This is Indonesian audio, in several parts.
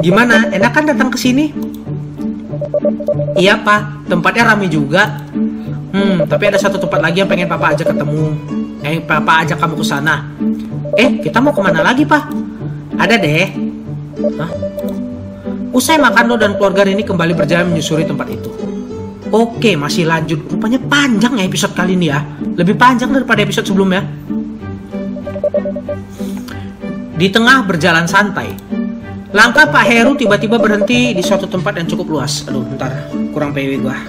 Gimana? Enak kan datang ke sini? Iya, Pak. Tempatnya ramai juga. Hmm, tapi ada satu tempat lagi yang pengen Papa ajak ketemu. Eh, Papa ajak kamu ke sana. Eh, kita mau ke mana lagi, Pak? Ada deh. Hah? Usai makan lo dan keluarga ini kembali berjalan menyusuri tempat itu. Oke, masih lanjut. Rupanya panjang ya episode kali ini ya. Lebih panjang daripada episode sebelumnya. Di tengah berjalan santai, langkah Pak Heru tiba-tiba berhenti di suatu tempat yang cukup luas. Aduh, bentar, kurang PW gua.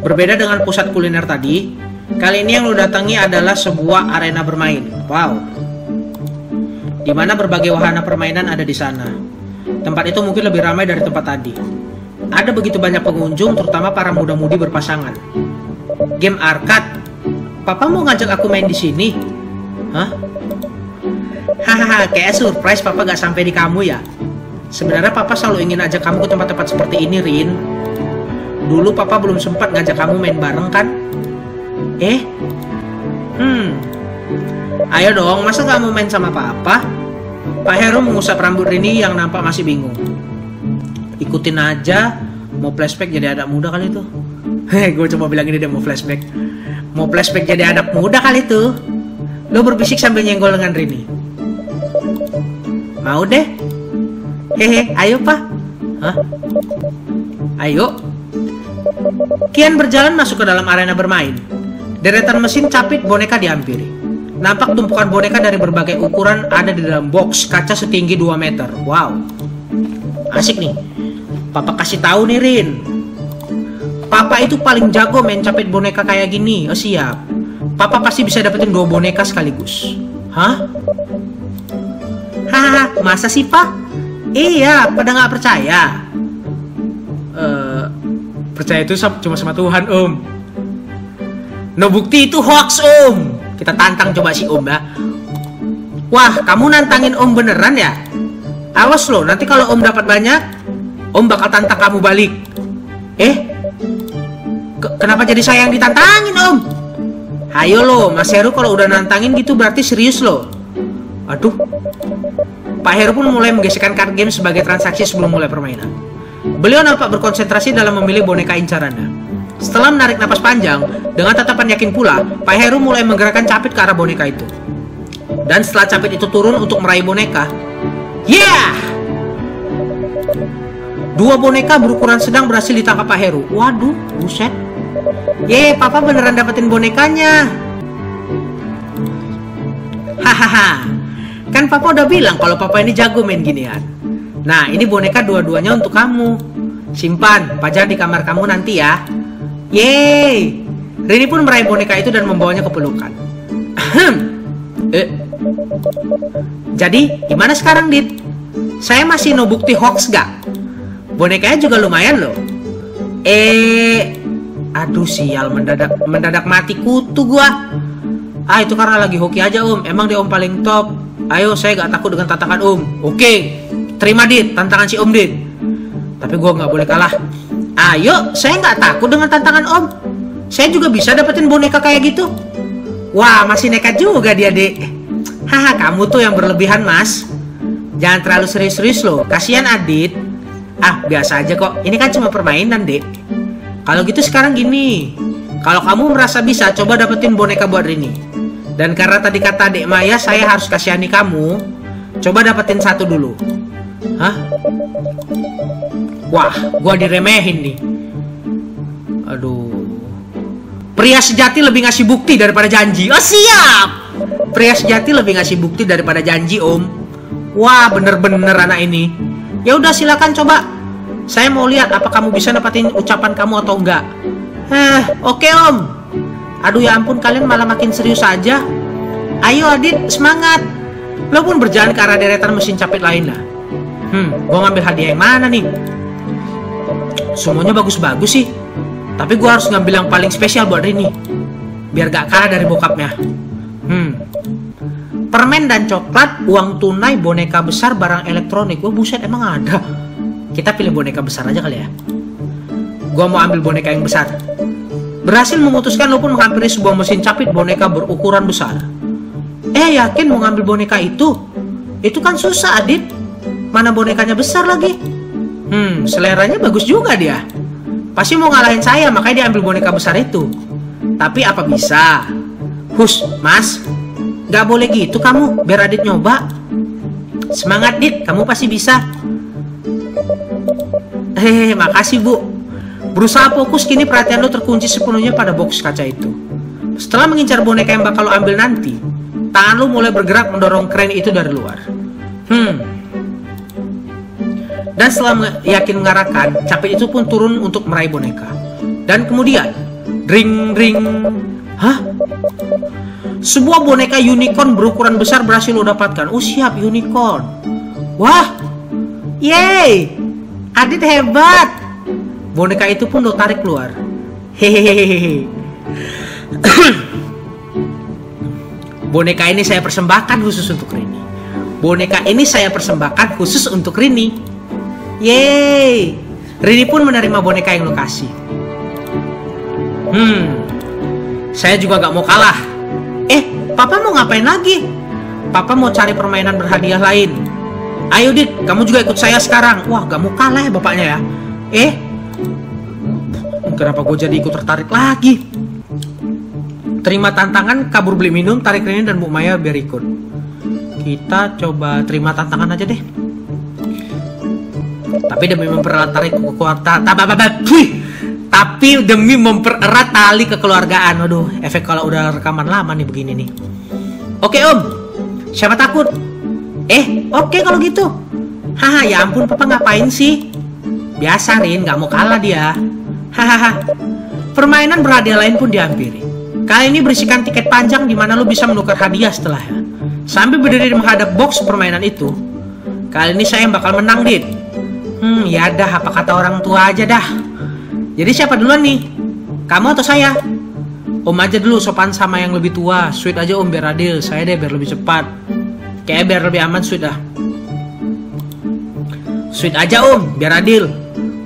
Berbeda dengan pusat kuliner tadi, kali ini yang lo datangi adalah sebuah arena bermain. Wow. Di mana berbagai wahana permainan ada di sana. Tempat itu mungkin lebih ramai dari tempat tadi. Ada begitu banyak pengunjung, terutama para muda-mudi berpasangan. Game arcade. Papa mau ngajak aku main di sini? Hah? Hahaha, kayak surprise papa gak sampai di kamu ya. Sebenarnya papa selalu ingin ajak kamu ke tempat-tempat seperti ini, Rin. Dulu papa belum sempat ngajak kamu main bareng kan? Eh? Hmm. Ayo dong, masa gak mau main sama papa? Pak Heru mengusap rambut Rini yang nampak masih bingung. Ikutin aja, mau flashback jadi anak muda kali itu. Hei, gue coba bilang ini dia mau flashback. Mau flashback jadi anak muda kali itu. Lo berbisik sambil nyenggol dengan Rini. Mau deh. Hehe, ayo pak. Hah? Ayo. Kian berjalan masuk ke dalam arena bermain. Deretan mesin capit boneka dihampiri. Nampak tumpukan boneka dari berbagai ukuran ada di dalam box kaca setinggi 2 meter. Wow. Asik nih. Papa kasih tahu nih Rin. Papa itu paling jago main capit boneka kayak gini. Oh siap. Papa pasti bisa dapetin dua boneka sekaligus. Hah? Masa sih pak? Iya, pada nggak percaya. Eh, percaya itu cuma sama Tuhan om. No bukti itu hoax om. Kita tantang coba si om ya. Wah, kamu nantangin om beneran ya? Awas loh, nanti kalau om dapat banyak, om bakal tantang kamu balik. Eh, ke- kenapa jadi saya yang ditantangin om? Ayo lo, Mas Heru kalau udah nantangin gitu berarti serius loh. Aduh, Pak Heru pun mulai menggeserkan card game sebagai transaksi sebelum mulai permainan. Beliau nampak berkonsentrasi dalam memilih boneka incarannya. Setelah menarik napas panjang, dengan tatapan yakin pula, Pak Heru mulai menggerakkan capit ke arah boneka itu. Dan setelah capit itu turun untuk meraih boneka, yeah! Dua boneka berukuran sedang berhasil ditangkap Pak Heru. Waduh, buset. Ye, papa beneran dapetin bonekanya. Hahaha. Kan papa udah bilang kalau papa ini jago main ginian. Nah, ini boneka dua-duanya untuk kamu. Simpan, pajang di kamar kamu nanti ya. Yeay. Rini pun meraih boneka itu dan membawanya ke pelukan. Eh. Jadi, gimana sekarang, Dit? Saya masih no bukti hoax gak? Bonekanya juga lumayan loh. Eh, aduh sial mendadak mendadak mati kutu gua. Ah itu karena lagi hoki aja om. Emang dia om paling top. Ayo saya gak takut dengan tantangan om. Oke, terima dit tantangan si om dit. Tapi gua nggak boleh kalah. Ayo, saya nggak takut dengan tantangan om. Saya juga bisa dapetin boneka kayak gitu. Wah, masih nekat juga dia dek. Haha, kamu tuh yang berlebihan mas. Jangan terlalu serius-serius loh. Kasihan Adit. Ah, biasa aja kok. Ini kan cuma permainan, Dek. Kalau gitu sekarang gini. Kalau kamu merasa bisa, coba dapetin boneka buat Rini. Dan karena tadi kata Dek Maya, saya harus kasihani kamu. Coba dapetin satu dulu. Hah? Wah, gua diremehin nih. Aduh. Pria sejati lebih ngasih bukti daripada janji. Oh, siap. Pria sejati lebih ngasih bukti daripada janji, Om. Wah, bener-bener anak ini. Ya udah silakan coba. Saya mau lihat apa kamu bisa dapatin ucapan kamu atau enggak. Eh, oke Om. Aduh ya ampun kalian malah makin serius aja. Ayo Adit, semangat. Lo pun berjalan ke arah deretan mesin capit lainnya. Hmm, gua ngambil hadiah yang mana nih? Semuanya bagus-bagus sih. Tapi gua harus ngambil yang paling spesial buat Rini. Biar gak kalah dari bokapnya. Hmm, permen dan coklat, uang tunai, boneka besar, barang elektronik. Wah buset emang ada. Kita pilih boneka besar aja kali ya. Gua mau ambil boneka yang besar. Berhasil memutuskan lo pun menghampiri sebuah mesin capit boneka berukuran besar. Eh yakin mau ngambil boneka itu? Itu kan susah, Adit. Mana bonekanya besar lagi? Hmm, seleranya bagus juga dia. Pasti mau ngalahin saya, makanya dia ambil boneka besar itu. Tapi apa bisa? Hus, mas. Gak boleh gitu kamu, biar Adit nyoba. Semangat, Dit. Kamu pasti bisa. Hehehe, makasih, Bu. Berusaha fokus, kini perhatian lo terkunci sepenuhnya pada box kaca itu. Setelah mengincar boneka yang bakal lo ambil nanti, tangan lo mulai bergerak mendorong kren itu dari luar. Hmm. Dan setelah yakin mengarahkan, capek itu pun turun untuk meraih boneka. Dan kemudian, ring ring. Hah? Sebuah boneka unicorn berukuran besar berhasil lo dapatkan. Oh siap, unicorn. Wah, yeay, Adit hebat. Boneka itu pun lo tarik keluar. Hehehe. Boneka ini saya persembahkan khusus untuk Rini. Boneka ini saya persembahkan khusus untuk Rini. Yeay. Rini pun menerima boneka yang lo kasih. Hmm. Saya juga gak mau kalah. Eh, Papa mau ngapain lagi? Papa mau cari permainan berhadiah lain. Ayo Dit, kamu juga ikut saya sekarang. Wah, gak mau kalah ya bapaknya ya. Eh, kenapa gue jadi ikut tertarik lagi? Terima tantangan, kabur beli minum, tarik Rini dan Bu Maya biar ikut. Kita coba terima tantangan aja deh. Tapi demi mempererat tali kekuatan, tapi demi mempererat tali kekeluargaan. Waduh, efek kalau udah rekaman lama nih begini nih. Oke om, siapa takut? Eh, oke kalau gitu. Haha, ya ampun papa ngapain sih? Biasa Rin, nggak mau kalah dia. Hahaha. Permainan berhadiah lain pun dihampiri. Kali ini berisikan tiket panjang di mana lo bisa menukar hadiah setelahnya. Sambil berdiri menghadap box permainan itu, kali ini saya yang bakal menang, Dit. Hmm, ya dah, apa kata orang tua aja dah. Jadi siapa duluan nih? Kamu atau saya? Om aja dulu sopan sama yang lebih tua. Sweet aja om biar adil. Saya deh biar lebih cepat. Kayak biar lebih aman sudah. Sweet aja om, biar adil.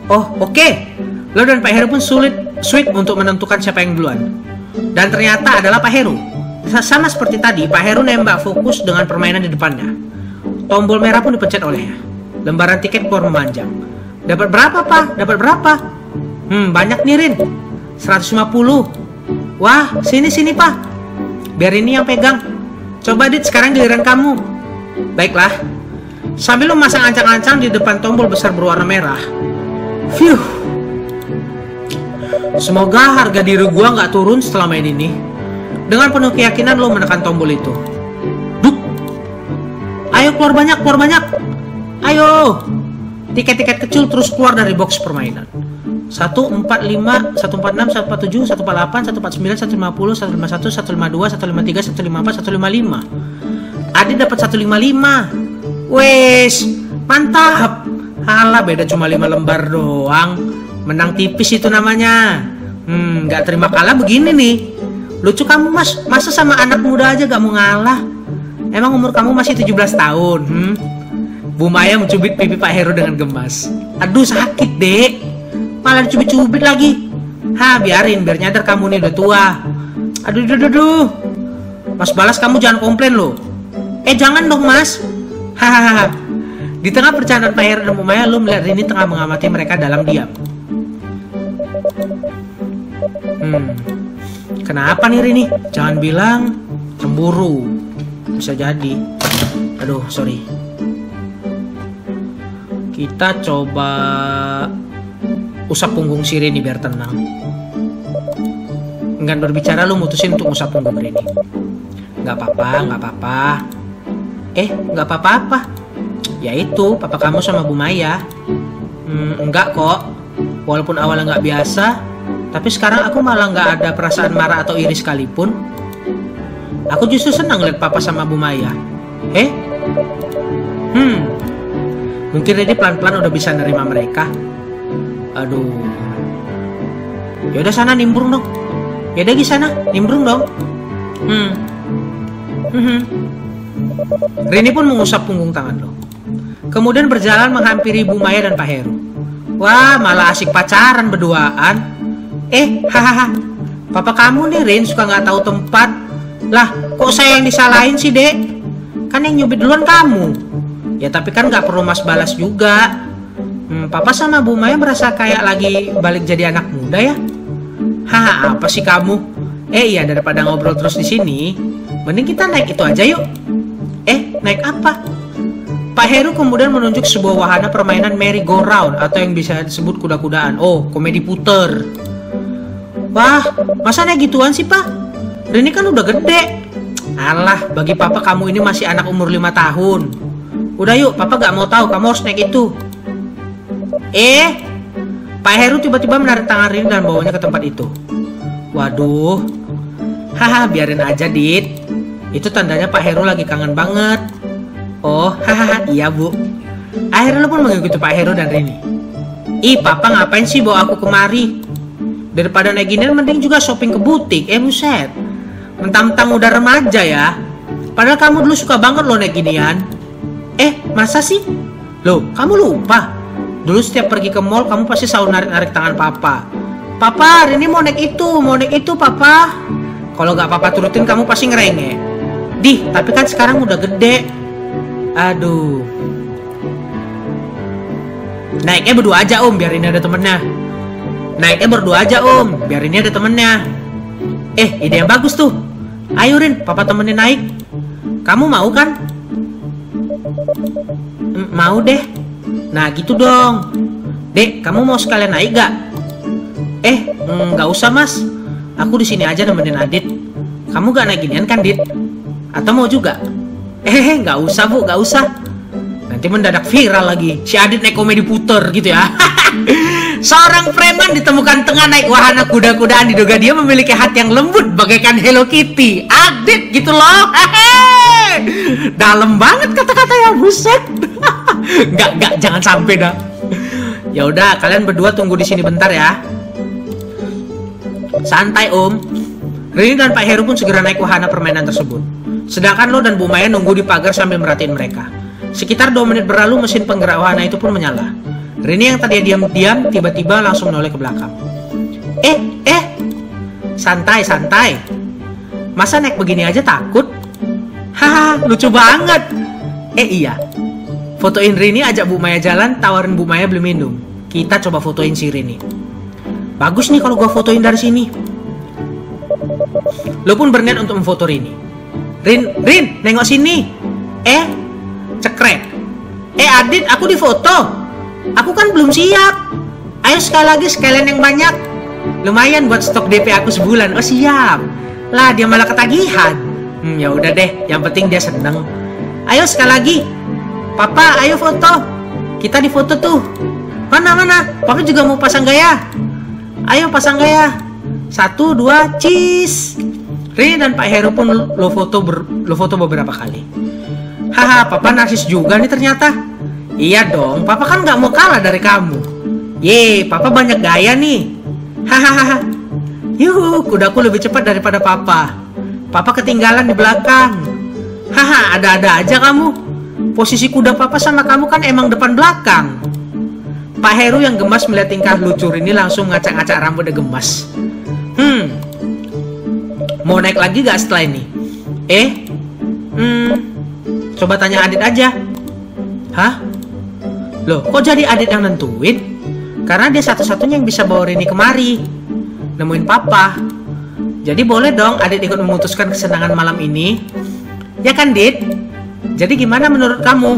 Oh, oke. Okay. Lo dan Pak Heru pun sulit sweet untuk menentukan siapa yang duluan. Dan ternyata adalah Pak Heru. Sama seperti tadi, Pak Heru nembak fokus dengan permainan di depannya. Tombol merah pun dipencet olehnya. Lembaran tiket keluar memanjang. Dapat berapa, Pak? Dapat berapa? Hmm, banyak nih, Rin. 150. Wah, sini-sini, Pak. Biar ini yang pegang. Coba, Dit, sekarang giliran kamu. Baiklah. Sambil memasang ancang-ancang di depan tombol besar berwarna merah. Phew, Semoga harga diri gua nggak turun setelah main ini. Dengan penuh keyakinan lo menekan tombol itu. Duk. Ayo keluar banyak, keluar banyak. Ayo. Tiket-tiket kecil terus keluar dari box permainan. 145, 146, 147, 148, 149, 150, 151, 152, 153, 154, 155. Adi dapat 155. Wes, mantap. Halah beda cuma 5 lembar doang. Menang tipis itu namanya. Hmm, nggak terima kalah begini nih. Lucu kamu mas, masa sama anak muda aja gak mau ngalah? Emang umur kamu masih 17 tahun, hmm? Bu Maya mencubit pipi Pak Heru dengan gemas. Aduh sakit dek, malah dicubit-cubit lagi. Ha biarin, biar nyadar kamu nih udah tua. Aduh, aduh, aduh, aduh. Mas Balas kamu jangan komplain loh. Eh jangan dong mas. Hahaha. Di tengah percandaan Pak Heru dan Bu Maya, lo melihat ini tengah mengamati mereka dalam diam. Hmm. Kenapa nih Rini? Jangan bilang cemburu. Bisa jadi. Aduh, sorry. Kita coba usap punggung si Rini biar tenang. Enggak berbicara lu mutusin untuk usap punggung Rini. Nggak apa-apa, nggak apa-apa. Eh, nggak apa-apa. Ya itu, papa kamu sama Bu Maya. Hmm, enggak kok. Walaupun awalnya nggak biasa, tapi sekarang aku malah nggak ada perasaan marah atau iri sekalipun. Aku justru senang lihat papa sama Bu Maya. Eh? Hmm. Mungkin Reddy pelan-pelan udah bisa nerima mereka. Aduh. Ya udah sana nimbrung dong. Ya udah di sana, nimbrung dong. Hmm. Hmm. Rini pun mengusap punggung tangan lo. Kemudian berjalan menghampiri Bu Maya dan Pak Heru. Wah, malah asik pacaran berduaan. Eh, hahaha. Papa kamu nih, Rin, suka nggak tahu tempat. Lah, kok saya yang disalahin sih, Dek? Kan yang nyubit duluan kamu. Ya tapi kan nggak perlu mas balas juga. Hmm, papa sama Bu Maya merasa kayak lagi balik jadi anak muda ya. Haha, apa sih kamu? Eh iya daripada ngobrol terus di sini, mending kita naik itu aja yuk. Eh, naik apa? Heru kemudian menunjuk sebuah wahana permainan merry-go-round atau yang bisa disebut kuda-kudaan. Oh, komedi puter. Wah, masa naik gituan sih, Pak? Rini kan udah gede. Alah, bagi papa kamu ini masih anak umur 5 tahun. Udah yuk, papa gak mau tahu kamu harus naik itu. Eh, Pak Heru tiba-tiba menarik tangan Rini dan bawanya ke tempat itu. Waduh, haha biarin aja Dit. Itu tandanya Pak Heru lagi kangen banget. Oh, hahaha iya bu. Akhirnya lo pun mengikuti Pak Heru dan Rini. Ih, papa ngapain sih bawa aku kemari? Daripada naik ginian mending juga shopping ke butik. Eh buset. Mentang-mentang udah remaja ya. Padahal kamu dulu suka banget lo naik ginian. Eh, masa sih? Loh, kamu lupa? Dulu setiap pergi ke mall kamu pasti selalu narik-narik tangan papa. Papa, hari ini mau naik itu, mau naik itu papa. Kalau nggak papa turutin kamu pasti ngerengek. Di, tapi kan sekarang udah gede. Aduh. Naiknya berdua aja om, biar ini ada temennya. Naiknya berdua aja om, biar ini ada temennya. Eh, ide yang bagus tuh. Ayo Rin, papa temenin naik. Kamu mau kan? Mm, mau deh. Nah gitu dong. Dek, kamu mau sekalian naik gak? Eh, nggak usah mas. Aku di sini aja nemenin Adit. Kamu gak naik ginian kan, Dit? Atau mau juga? Eh, nggak usah bu, nggak usah. Nanti mendadak viral lagi. Si Adit naik komedi puter gitu ya. Seorang preman ditemukan tengah naik wahana kuda-kudaan diduga dia memiliki hati yang lembut bagaikan Hello Kitty. Adit gitu loh. Hehehe. Dalam banget kata-kata ya buset. Nggak, nggak, jangan sampai dah. Ya udah, kalian berdua tunggu di sini bentar ya. Santai Om. Rini dan Pak Heru pun segera naik wahana permainan tersebut. Sedangkan lo dan Bu Maya nunggu di pagar sambil merhatiin mereka. Sekitar 2 menit berlalu mesin penggerak wahana itu pun menyala. Rini yang tadi diam-diam tiba-tiba langsung menoleh ke belakang. Eh, eh, santai, santai. Masa naik begini aja takut? Haha, lucu banget. Eh iya, fotoin Rini ajak Bu Maya jalan, tawarin Bu Maya beli minum. Kita coba fotoin si Rini. Bagus nih kalau gua fotoin dari sini. Lo pun berniat untuk memfoto Rini. Rin, Rin, nengok sini. Eh, cekrek. Eh Adit, aku difoto. Aku kan belum siap. Ayo sekali lagi sekalian yang banyak. Lumayan buat stok DP aku sebulan. Oh siap. Lah dia malah ketagihan. Hmm, ya udah deh. Yang penting dia seneng. Ayo sekali lagi. Papa, ayo foto. Kita difoto tuh. Mana mana? Papa juga mau pasang gaya. Ayo pasang gaya. Satu, dua, cheese. Rini dan Pak Heru pun lo foto ber, lo foto beberapa kali. Haha, Papa narsis juga nih ternyata. Iya dong, Papa kan nggak mau kalah dari kamu. Ye, Papa banyak gaya nih. Hahaha. Yuhu, kudaku lebih cepat daripada Papa. Papa ketinggalan di belakang. Haha, ada-ada aja kamu. Posisi kuda Papa sama kamu kan emang depan belakang. Pak Heru yang gemas melihat tingkah lucu ini langsung ngacak-ngacak rambutnya gemas. Hmm, mau naik lagi gak setelah ini? Eh, hmm, coba tanya Adit aja. Hah? Loh, kok jadi Adit yang nentuin? Karena dia satu-satunya yang bisa bawa Rini kemari. Nemuin papa. Jadi boleh dong Adit ikut memutuskan kesenangan malam ini. Ya kan, Dit? Jadi gimana menurut kamu?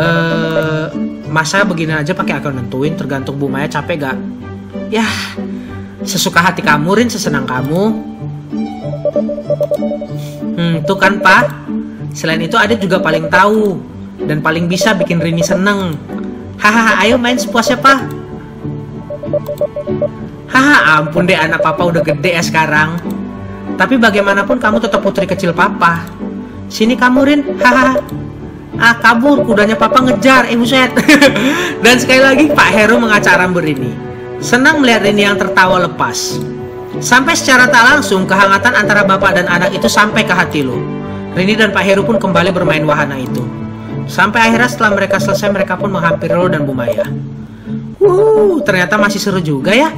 Eh, masa begini aja pakai akal nentuin tergantung Bu Maya capek gak? Ya, sesuka hati kamu, Rin, sesenang kamu. Hmm, tuh kan, Pak. Selain itu Adit juga paling tahu dan paling bisa bikin Rini seneng. Hahaha, ayo main sepuasnya, Pak. Haha, ampun deh anak papa udah gede ya sekarang. Tapi bagaimanapun kamu tetap putri kecil papa. Sini kamu, Rin. Hahaha. Ah, kabur, kudanya papa ngejar, eh buset. dan sekali lagi Pak Heru mengacak rambut Rini. Senang melihat Rini yang tertawa lepas. Sampai secara tak langsung kehangatan antara bapak dan anak itu sampai ke hati lo. Rini dan Pak Heru pun kembali bermain wahana itu. Sampai akhirnya setelah mereka selesai mereka pun menghampiri lo dan Bu Maya. Wuh, ternyata masih seru juga ya.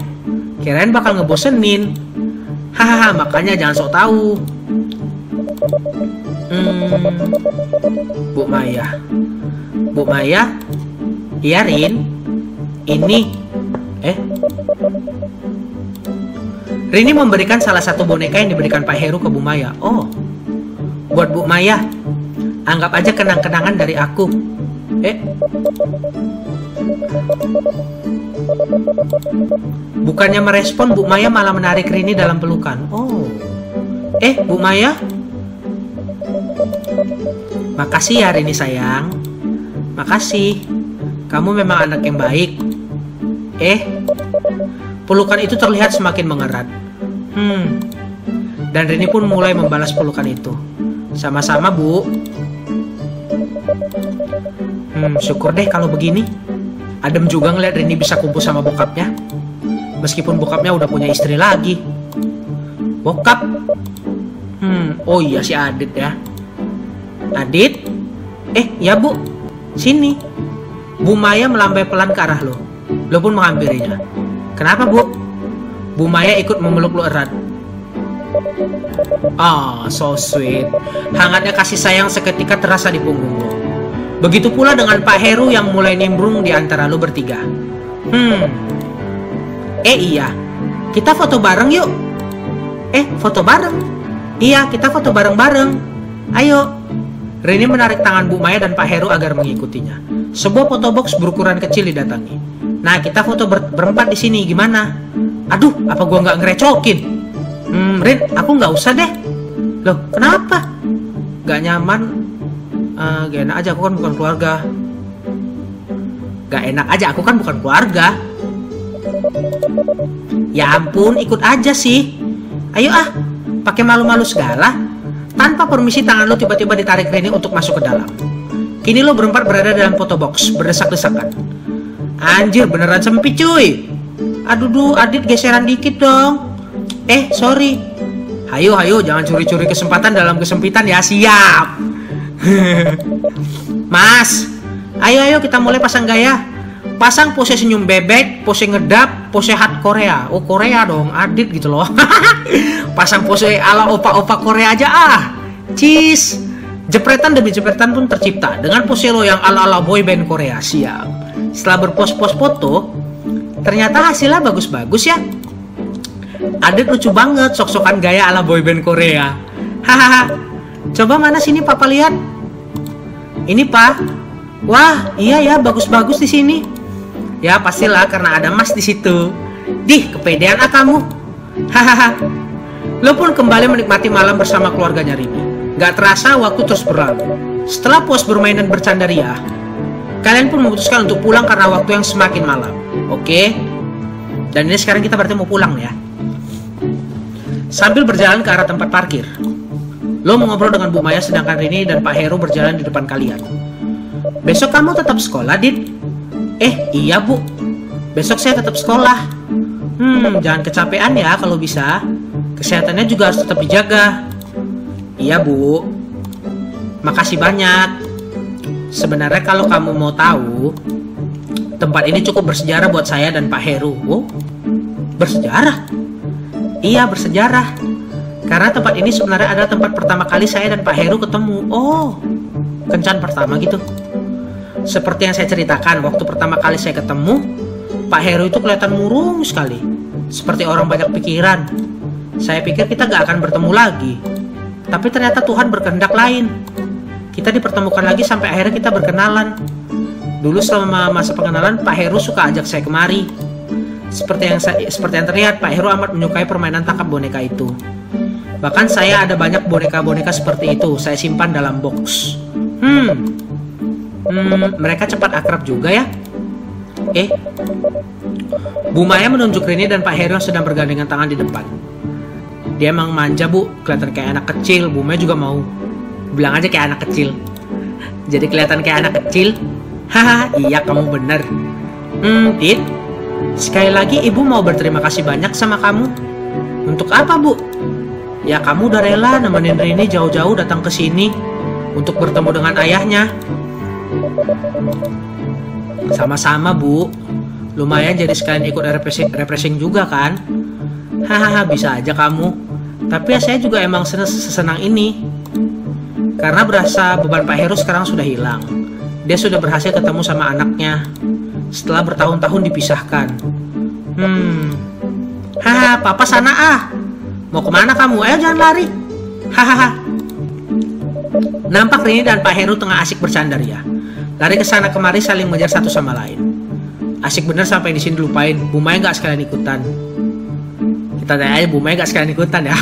Kirain bakal ngebosenin. Hahaha, makanya jangan sok tahu. Hmm, Bu Maya. Bu Maya? Iya, Rin. Ini. Eh? Rini memberikan salah satu boneka yang diberikan Pak Heru ke Bu Maya. Oh, buat Bu Maya. Anggap aja kenang-kenangan dari aku. Eh? Bukannya merespon, Bu Maya malah menarik Rini dalam pelukan. Oh. Eh, Bu Maya? Makasih ya Rini sayang. Makasih. Kamu memang anak yang baik. Eh, pelukan itu terlihat semakin mengerat. Hmm. Dan Rini pun mulai membalas pelukan itu. Sama-sama, Bu. Hmm, syukur deh kalau begini. Adem juga ngeliat Rini bisa kumpul sama bokapnya. Meskipun bokapnya udah punya istri lagi. Bokap? Hmm, oh iya si Adit ya. Adit? Eh, ya bu, sini. Bu Maya melambai pelan ke arah lo. Lo pun menghampirinya. Kenapa bu? Bu Maya ikut memeluk lo erat. Ah, oh, so sweet. Hangatnya kasih sayang seketika terasa di punggung lo. Begitu pula dengan Pak Heru yang mulai nimbrung di antara lo bertiga. Hmm. Eh iya, kita foto bareng yuk. Eh, foto bareng? Iya, kita foto bareng-bareng. Ayo, Rini menarik tangan Bu Maya dan Pak Heru agar mengikutinya. Sebuah foto box berukuran kecil didatangi. Nah, kita foto ber berempat di sini gimana? Aduh, apa gua nggak ngerecokin? Hmm, Rin, aku nggak usah deh. Loh, kenapa? Gak nyaman? Uh, gak enak aja, aku kan bukan keluarga. Gak enak aja, aku kan bukan keluarga. Ya ampun, ikut aja sih. Ayo ah, pakai malu-malu segala. Tanpa permisi tangan lo tiba-tiba ditarik Reni untuk masuk ke dalam. Kini lo berempat berada dalam foto box, berdesak-desakan. Anjir, beneran sempit cuy. Aduh, duh, Adit geseran dikit dong. Eh, sorry. Hayo, hayo, jangan curi-curi kesempatan dalam kesempitan ya, siap. Mas, ayo, ayo kita mulai pasang gaya. Pasang pose senyum bebek, pose ngedap, pose hat Korea. Oh Korea dong, Adit gitu loh. Pasang pose ala opa-opa Korea aja ah. Cheese. Jepretan demi jepretan pun tercipta dengan pose lo yang ala-ala boyband Korea. Siap. Setelah berpos-pos foto, ternyata hasilnya bagus-bagus ya. Adit lucu banget sok-sokan gaya ala boyband Korea. Hahaha. Coba mana sini papa lihat. Ini pak. Wah, iya ya bagus-bagus di sini. Ya pastilah karena ada Mas di situ. Dih, kepedean ah kamu. Hahaha. Lo pun kembali menikmati malam bersama keluarganya Rini. Gak terasa waktu terus berlalu. Setelah puas bermain dan bercanda ria, kalian pun memutuskan untuk pulang karena waktu yang semakin malam. Oke? Dan ini sekarang kita berarti mau pulang ya. Sambil berjalan ke arah tempat parkir, lo mengobrol dengan Bu Maya sedangkan Rini dan Pak Heru berjalan di depan kalian. Besok kamu tetap sekolah, Dit? Eh, iya bu. Besok saya tetap sekolah. Hmm, jangan kecapean ya kalau bisa. Kesehatannya juga harus tetap dijaga. Iya bu. Makasih banyak. Sebenarnya kalau kamu mau tahu, tempat ini cukup bersejarah buat saya dan Pak Heru. Oh, bersejarah? Iya, bersejarah. Karena tempat ini sebenarnya adalah tempat pertama kali saya dan Pak Heru ketemu. Oh, kencan pertama gitu. Seperti yang saya ceritakan, waktu pertama kali saya ketemu, Pak Heru itu kelihatan murung sekali. Seperti orang banyak pikiran. Saya pikir kita gak akan bertemu lagi. Tapi ternyata Tuhan berkehendak lain. Kita dipertemukan lagi sampai akhirnya kita berkenalan. Dulu selama masa pengenalan, Pak Heru suka ajak saya kemari. Seperti yang saya, seperti yang terlihat, Pak Heru amat menyukai permainan tangkap boneka itu. Bahkan saya ada banyak boneka-boneka seperti itu, saya simpan dalam box. Hmm, Hmm, mereka cepat akrab juga ya. Eh, Bu Maya menunjuk Rini dan Pak Heru yang sedang bergandengan tangan di depan. Dia emang manja bu, kelihatan kayak anak kecil. Bu Maya juga mau. Bilang aja kayak anak kecil. Jadi kelihatan kayak anak kecil. Haha, iya kamu bener. Hmm, Dit. Sekali lagi ibu mau berterima kasih banyak sama kamu. Untuk apa bu? Ya kamu udah rela nemenin Rini jauh-jauh datang ke sini untuk bertemu dengan ayahnya. Sama-sama bu Lumayan jadi sekalian ikut refreshing, juga kan Hahaha bisa aja kamu Tapi ya saya juga emang senang sesenang ini Karena berasa beban Pak Heru sekarang sudah hilang. Dia sudah berhasil ketemu sama anaknya setelah bertahun-tahun dipisahkan. Hmm. Haha, papa sana ah. Mau ke mana kamu? Ayo jangan lari. Hahaha. Nampak Rini dan Pak Heru tengah asik bercanda ya. Lari ke sana kemari saling mengejar satu sama lain. Asik bener sampai di sini lupain. Bu Maya nggak sekalian ikutan. Kita tanya aja Bu Maya nggak sekalian ikutan ya.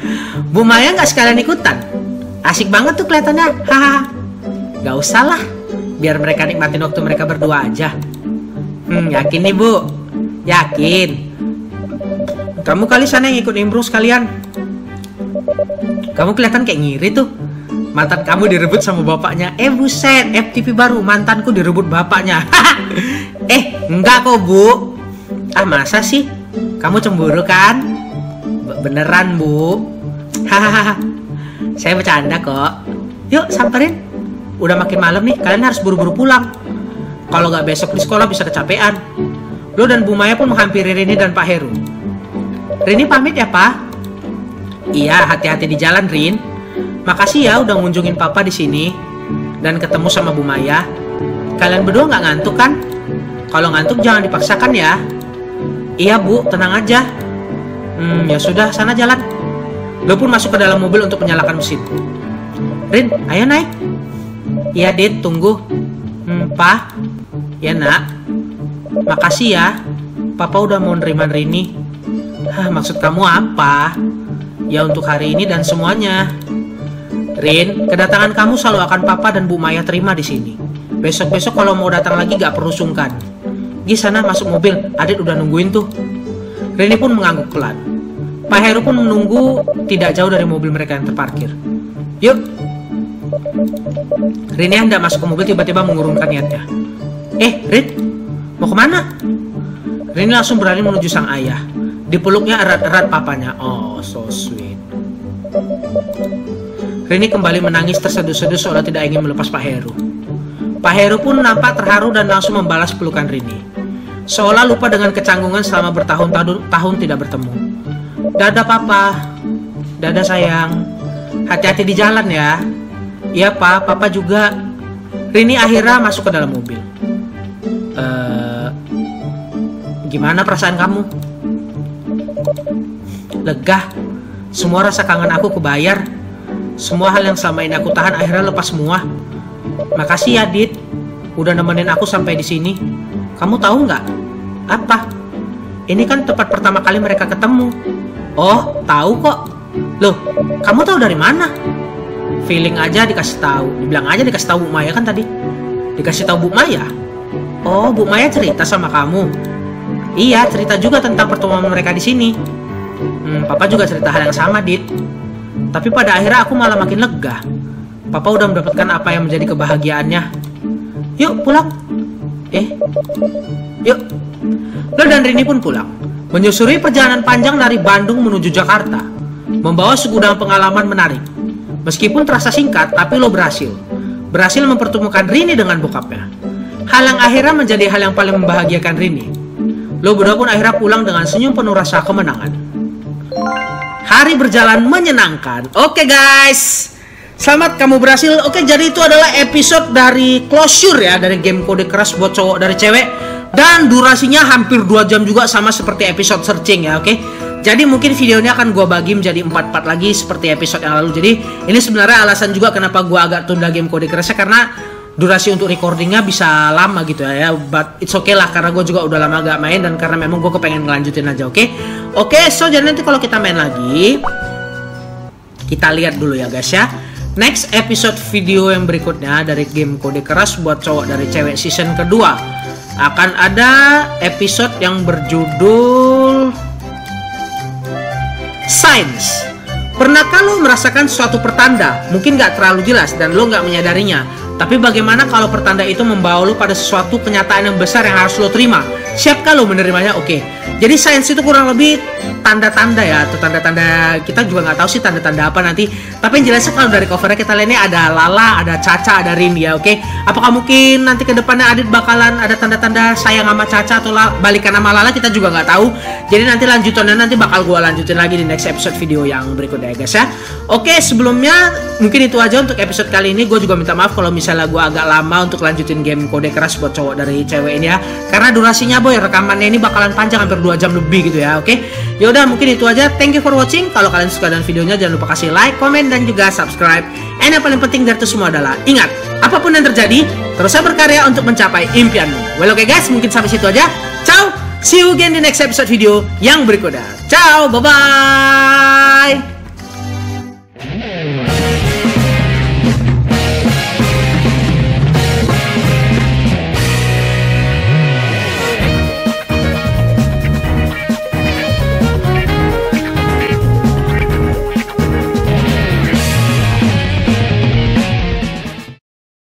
Bu Maya nggak sekalian ikutan. Asik banget tuh kelihatannya. Hahaha. Gak usah lah. Biar mereka nikmatin waktu mereka berdua aja. Hmm, yakin nih Bu? Yakin. Kamu kali sana yang ikut improve sekalian. Kamu kelihatan kayak ngiri tuh. Mantan kamu direbut sama bapaknya. Eh buset, FTP baru mantanku direbut bapaknya. eh, enggak kok, Bu. Ah, masa sih? Kamu cemburu kan? Beneran, Bu. Hahaha. Saya bercanda kok. Yuk, samperin. Udah makin malam nih, kalian harus buru-buru pulang. Kalau nggak besok di sekolah bisa kecapean. Lo dan Bu Maya pun menghampiri Rini dan Pak Heru. Rini pamit ya, Pak. Iya, hati-hati di jalan, Rin. Makasih ya udah ngunjungin Papa di sini dan ketemu sama Bu Maya. Kalian berdua nggak ngantuk kan? Kalau ngantuk jangan dipaksakan ya. Iya Bu, tenang aja. Hmm, ya sudah, sana jalan. Lo pun masuk ke dalam mobil untuk menyalakan mesin. Rin, ayo naik. Iya, Dit, tunggu. Hmm, Pa. Ya, Nak. Makasih ya. Papa udah mau nerima Rini. Hah, maksud kamu apa? Ya untuk hari ini dan semuanya. Rin, kedatangan kamu selalu akan Papa dan Bu Maya terima di sini. Besok-besok kalau mau datang lagi gak perlu sungkan. Gi sana masuk mobil, Adit udah nungguin tuh. Rini pun mengangguk pelan. Pak Heru pun menunggu tidak jauh dari mobil mereka yang terparkir. Yuk. Rini hendak masuk ke mobil tiba-tiba mengurungkan niatnya. Eh, Rin, mau ke mana? Rini langsung berani menuju sang ayah. Dipeluknya erat-erat papanya. Oh, so sweet. Rini kembali menangis terseduh-seduh seolah tidak ingin melepas Pak Heru. Pak Heru pun nampak terharu dan langsung membalas pelukan Rini. Seolah lupa dengan kecanggungan selama bertahun-tahun tahun tidak bertemu. Dadah papa, dadah sayang, hati-hati di jalan ya. Iya pak, papa juga. Rini akhirnya masuk ke dalam mobil. Uh, gimana perasaan kamu? Lega. Semua rasa kangen aku kebayar. Semua hal yang selama ini aku tahan akhirnya lepas semua. Makasih ya, Dit. Udah nemenin aku sampai di sini. Kamu tahu nggak? Apa? Ini kan tempat pertama kali mereka ketemu. Oh, tahu kok. Loh, kamu tahu dari mana? Feeling aja dikasih tahu. Dibilang aja dikasih tahu Bu Maya kan tadi. Dikasih tahu Bu Maya. Oh, Bu Maya cerita sama kamu. Iya, cerita juga tentang pertemuan mereka di sini. Hmm, Papa juga cerita hal yang sama, Dit. Tapi pada akhirnya aku malah makin lega. Papa udah mendapatkan apa yang menjadi kebahagiaannya. Yuk, pulang. Eh, yuk. Lo dan Rini pun pulang. Menyusuri perjalanan panjang dari Bandung menuju Jakarta. Membawa segudang pengalaman menarik. Meskipun terasa singkat, tapi lo berhasil. Berhasil mempertemukan Rini dengan bokapnya. Hal yang akhirnya menjadi hal yang paling membahagiakan Rini. Lo berdua pun akhirnya pulang dengan senyum penuh rasa kemenangan. Hari berjalan menyenangkan. Oke guys, selamat kamu berhasil. Oke, jadi itu adalah episode dari closure ya dari game kode keras buat cowok dari cewek dan durasinya hampir 2 jam juga sama seperti episode searching ya. Oke. Jadi mungkin video ini akan gue bagi menjadi 4 part lagi seperti episode yang lalu. Jadi ini sebenarnya alasan juga kenapa gue agak tunda game kode kerasnya karena durasi untuk recordingnya bisa lama gitu ya but it's okay lah karena gue juga udah lama gak main dan karena memang gue kepengen ngelanjutin aja oke okay? Oke okay, so jadi nanti kalau kita main lagi kita lihat dulu ya guys ya. Next episode video yang berikutnya dari game kode keras buat cowok dari cewek season kedua. Akan ada episode yang berjudul Science Pernahkah lo merasakan suatu pertanda? Mungkin gak terlalu jelas dan lo gak menyadarinya tapi bagaimana kalau pertanda itu membawa lo pada sesuatu kenyataan yang besar yang harus lo terima? Siapkah lo menerimanya? Oke. Jadi sains itu kurang lebih tanda-tanda ya atau tanda-tanda kita juga nggak tahu sih tanda-tanda apa nanti tapi yang jelasnya kalau dari covernya kita lihat ini ada Lala ada Caca ada Rin ya oke apakah mungkin nanti ke depannya Adit bakalan ada tanda-tanda sayang sama Caca atau balikan sama Lala kita juga nggak tahu jadi nanti lanjutannya nanti bakal gue lanjutin lagi di next episode video yang berikutnya ya guys ya oke sebelumnya mungkin itu aja untuk episode kali ini. Gue juga minta maaf kalau misalnya gue agak lama untuk lanjutin game kode keras buat cowok dari cewek ini ya. Karena durasinya boy rekamannya ini bakalan panjang hampir 2 jam lebih gitu ya oke? Yaudah mungkin itu aja. Thank you for watching. Kalau kalian suka dengan videonya jangan lupa kasih like komen dan juga subscribe. And yang paling penting dari itu semua adalah ingat apa pun yang terjadi terus berkarya untuk mencapai impianmu. Well oke okay guys mungkin sampai situ aja. Ciao. See you again di next episode video yang berikutnya. Ciao. Bye bye